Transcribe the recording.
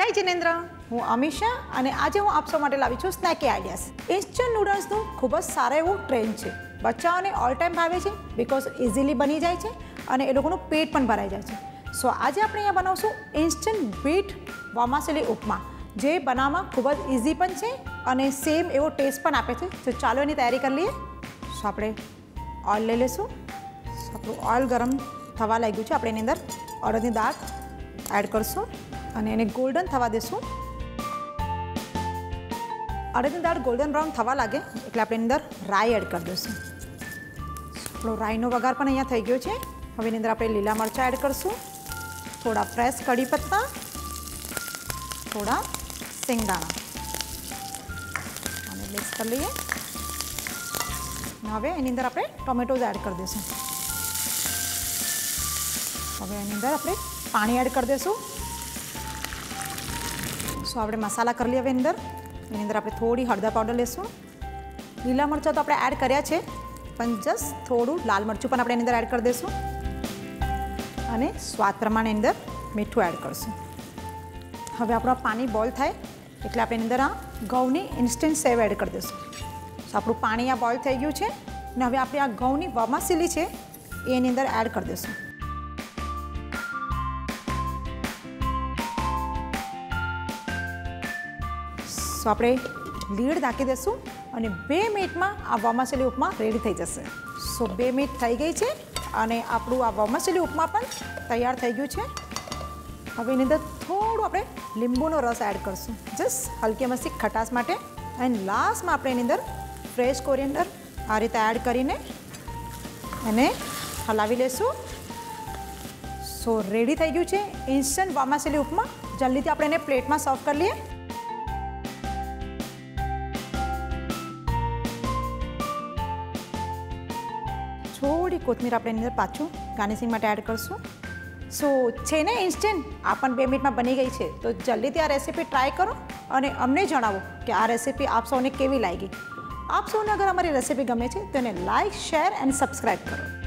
જય જિનેન્દ્ર. હું અમીષા અને આજે હું આપ માટે લાવી છું સ્નેકી આઈડિયાસ ઇન્સ્ટન્ટ નૂડલ્સનું ખૂબ જ સારા એવું ટ્રેન્ડ છે. બચ્ચાઓને ઓલ ટાઈમ ભાવે છે બિકોઝ ઇઝીલી બની જાય છે અને એ લોકોનું પેટ પણ ભરાઈ જાય છે. સો આજે આપણે અહીંયા બનાવશું ઇન્સ્ટન્ટ બીટ વામાસેલી ઉપમા, જે બનાવવામાં ખૂબ જ ઇઝી પણ છે અને સેમ એવો ટેસ્ટ પણ આપે છે. તો ચાલો એની તૈયારી કરી લઈએ. સો આપણે ઓઇલ લઈ લઈશું. આપણું ઓઇલ ગરમ થવા લાગ્યું છે. આપણે એની અંદર અડદની દાળ એડ કરશું. અને એને ગોલ્ડન થવા દેશું. અડદની દાળ ગોલ્ડન બ્રાઉન થવા લાગે, એટલે આપણે અંદર રાઈ એડ કરી દઈશું. આપણો રાઈનો વઘાર પણ અહીંયા થઈ ગયો છે. હવે એની અંદર આપણે લીલા મરચાં એડ કરશું. થોડા ફ્રેશ કઢી પત્તા થોડા શેંગદાણા. અને મિક્સ કરી લઈએ. હવે એની અંદર આપણે ટોમેટોઝ એડ કરી દઈશું. હવે એની અંદર આપણે પાણી એડ કરી દઈશું. સો આપણે મસાલા કરી લઈએ અંદર. એની અંદર આપણે થોડી હળદર પાવડર લેશું. લીલા મરચાં તો આપણે એડ કર્યા છે, પણ જસ્ટ થોડું લાલ મરચું પણ આપણે એની અંદર એડ કરી દઈશું. અને સ્વાદ પ્રમાણે અંદર મીઠું એડ કરશું. હવે આપણું પાણી બોઇલ થાય, એટલે આપણે એની અંદર આ ઘઉંની ઇન્સ્ટન્ટ સેવ એડ કરી દઈશું. તો આપણું પાણી આ બોઇલ થઈ ગયું છે, અને હવે આપણે આ ઘઉંની વમાસીલી છે એની અંદર એડ કરી દઈશું. સો આપણે લીડ નાખી દઈશું અને બે મિનિટમાં આ વમાસેલી ઉપમા રેડી થઈ જશે. સો બે મિનિટ થઈ ગઈ છે અને આપણું આ વમાસેલી ઉપમા પણ તૈયાર થઈ ગયું છે. હવે એની અંદર થોડું આપણે લીંબુનો રસ એડ કરશું. જસ્ટ હલકી મસ્તી ખટાશ માટે. એન્ડ લાસ્ટમાં આપણે એની અંદર ફ્રેશ કોરિયન્ડર આ રીતે એડ કરીને એને હલાવી લેશું. સો રેડી થઈ ગયું છે. Instant vermicelli upma. જલ્દીથી આપણે એને પ્લેટમાં સર્વ કરી લઈએ. થોડી કોથમીર આપણે એની અંદર પાછું ગાર્નિશિંગ માટે એડ કરશું. સો છે ને ઇન્સ્ટન્ટ આ પણ બે મિનિટમાં બની ગઈ છે. તો જલ્દીથી આ રેસીપી ટ્રાય કરો અને અમને જણાવો કે આ રેસીપી આપ સૌને કેવી લાગી. આપ સૌને અગર અમારી રેસીપી ગમે છે, તો એને લાઇક શેર એન્ડ સબસ્ક્રાઈબ કરો.